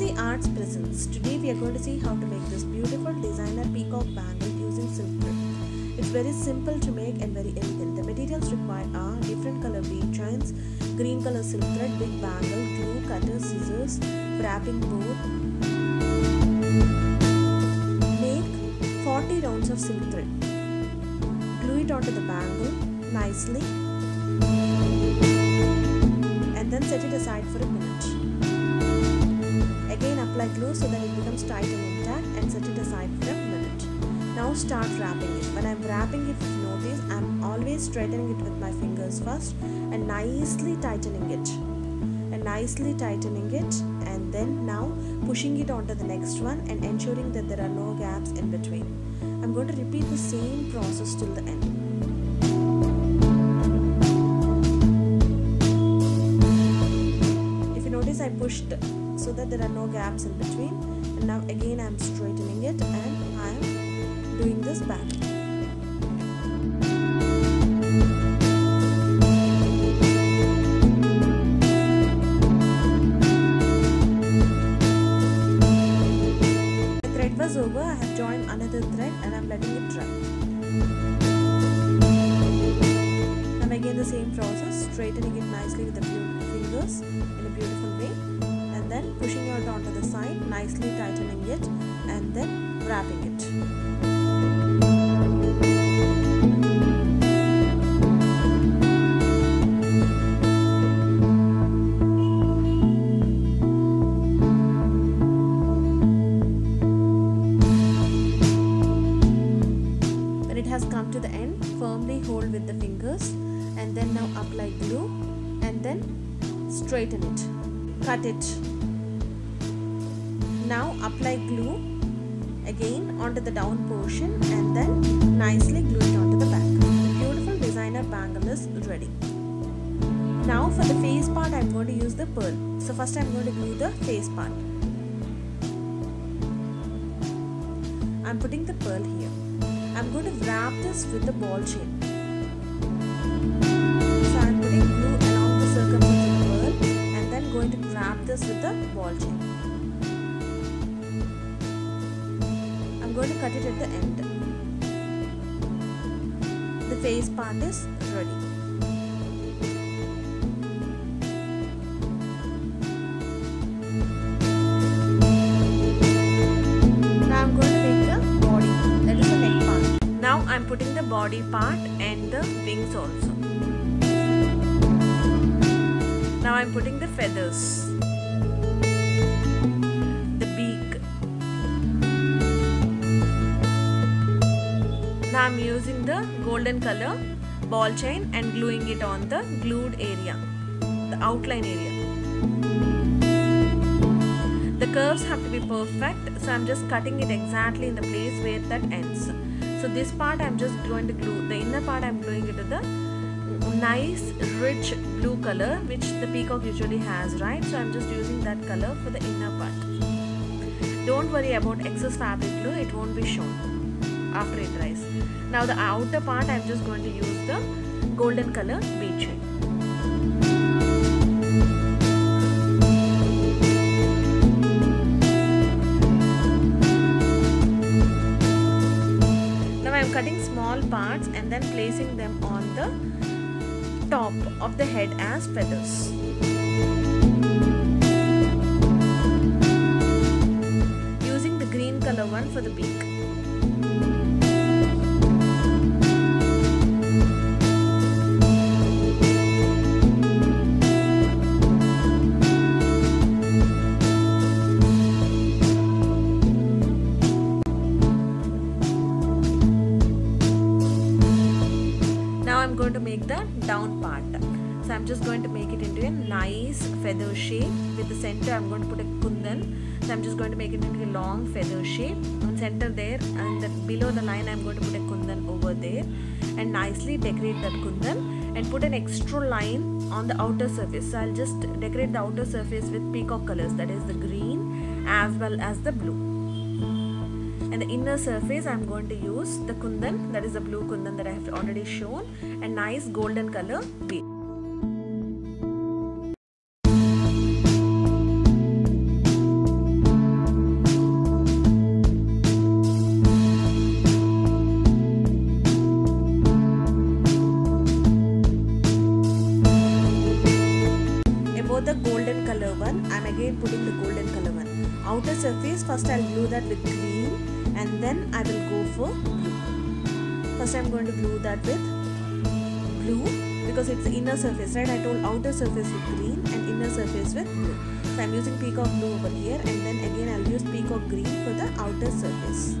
SSC Arts presents. Today we are going to see how to make this beautiful designer peacock bangle using silk. It's very simple to make and very elegant. The materials required are different color bead chains, green color silk thread, big bangle, glue, cutter, scissors, wrapping board. Make 40 rounds of silk thread. Glue it onto the bangle nicely Now start wrapping it. When I'm wrapping it, if you notice, I'm always straightening it with my fingers first and nicely tightening it. And nicely tightening it and then now pushing it onto the next one and ensuring that there are no gaps in between. I'm going to repeat the same process till the end. If you notice I pushed so that there are no gaps in between and now again I am straightening it and I am doing this back. The thread was over, I have joined another thread and I am letting it dry. Now again the same process, straightening it nicely with the few fingers in a beautiful way and then pushing it onto the side, nicely tightening it and then wrapping it. Then now apply glue and then straighten it. Cut it. Now apply glue again onto the down portion and then nicely glue it onto the back. The beautiful designer bangle is ready. Now for the face part I am going to use the pearl. So first I am going to glue the face part. I am putting the pearl here. I'm going to wrap this with the ball chain. This with the ball chain. I'm going to cut it at the end. The face part is ready. Now I'm going to make the body, that is the neck part. Now I'm putting the body part and the wings also. Now I'm putting the feathers, I'm using the golden color ball chain and gluing it on the glued area, the outline area. The curves have to be perfect, so I'm just cutting it exactly in the place where that ends. So this part I'm just going to glue, the inner part I'm gluing it to the nice rich blue color which the peacock usually has, right? So I'm just using that color for the inner part. Don't worry about excess fabric glue, it won't be shown after it dries. Now the outer part I'm just going to use the golden color bead. Now I am cutting small parts and then placing them on the top of the head as feathers. Using the green color one for the beak. Going to make the down part. So I'm just going to make it into a nice feather shape. With the center I'm going to put a kundan. So I'm just going to make it into a long feather shape. Center there and then below the line I'm going to put a kundan over there and nicely decorate that kundan and put an extra line on the outer surface. So I'll just decorate the outer surface with peacock colors that is the green as well as the blue the inner surface I'm going to use the kundan that is the blue kundan that I have already shown a nice golden color bead. the golden color one I'm again putting the golden color one outer surface first I'll glue that with green and then I will go for first I'm going to glue that with blue because it's the inner surface right? I told outer surface with green and inner surface with blue. So I'm using peacock blue over here and then again I'll use peacock green for the outer surface.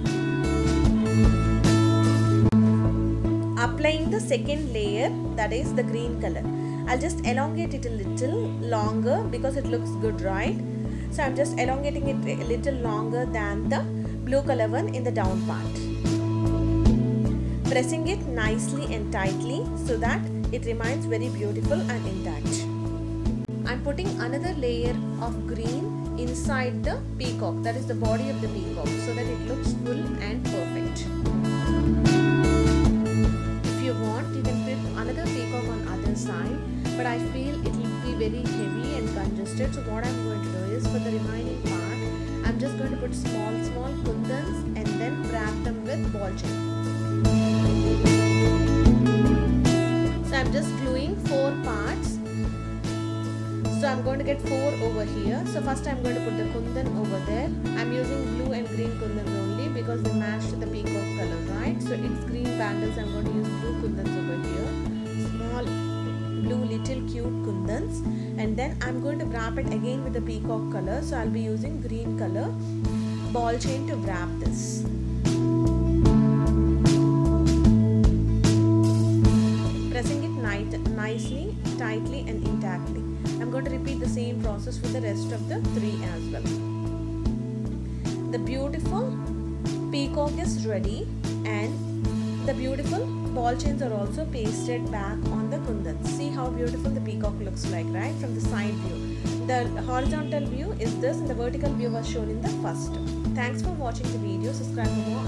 Applying the second layer that is the green color. I'll just elongate it a little longer because it looks good right? So I'm just elongating it a little longer than the blue color one in the down part. Pressing it nicely and tightly so that it remains very beautiful and intact. I'm putting another layer of green inside the peacock that is the body of the peacock so that it looks full and perfect. If you want you can put another peacock on other side but I feel it will be very heavy and congested so what I'm going to do is for the remaining part I'm just going to put small small kundans and then wrap them with ball chain. So I'm just gluing four parts. So I'm going to get four over here. So first I'm going to put the kundan over there. I'm using blue and green kundans only because they match to the peacock color right? So it's green bangles. I'm going to use blue kundans over here and then I'm going to wrap it again with the peacock color. So I'll be using green color. Ball chain to wrap this. Pressing it night, nicely tightly and intactly. I'm going to repeat the same process for the rest of the three as well. The beautiful peacock is ready and the beautiful ball chains are also pasted back on the kundans. See how beautiful the peacock looks like, right? From the side view. The horizontal view is this and the vertical view was shown in the first. Thanks for watching the video. Subscribe for more.